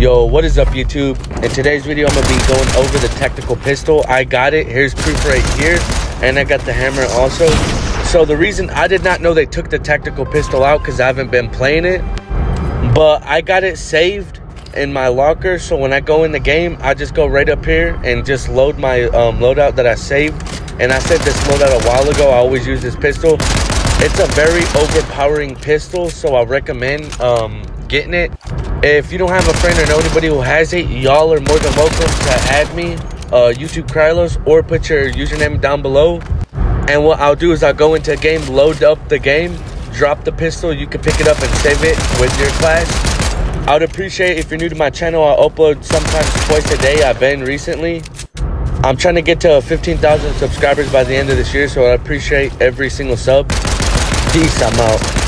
Yo, what is up YouTube? In today's video, I'm gonna be going over the tactical pistol. I got it, here's proof right here. And I got the hammer also. So the reason I did not know they took the tactical pistol out because I haven't been playing it. But I got it saved in my locker. So when I go in the game, I just go right up here and just load my um, loadout that I saved. And I said this loadout a while ago. I always use this pistol. It's a very overpowering pistol, so I recommend um, getting it. If you don't have a friend or know anybody who has it, y'all are more than welcome to add me, uh, YouTube Crylos, or put your username down below. And what I'll do is I'll go into a game, load up the game, drop the pistol. You can pick it up and save it with your class. I would appreciate if you're new to my channel. I upload sometimes twice a day. I've been recently. I'm trying to get to 15,000 subscribers by the end of this year, so I appreciate every single sub. Peace, I'm out.